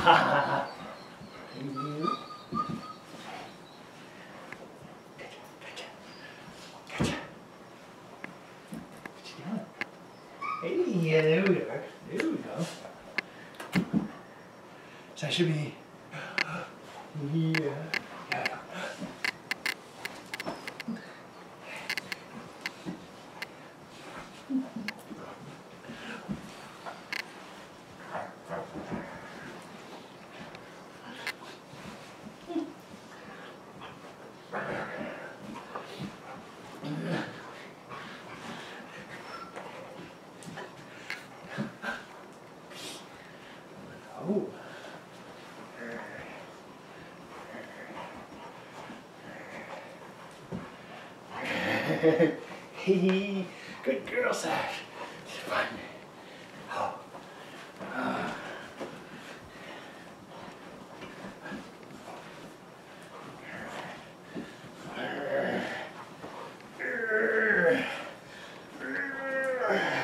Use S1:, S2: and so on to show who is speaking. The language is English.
S1: Hey, yeah, there we are. There we go. So I should be. Yeah. yeah. Oh. Good girl, Sash. It's fun. Oh. Uh. Uh.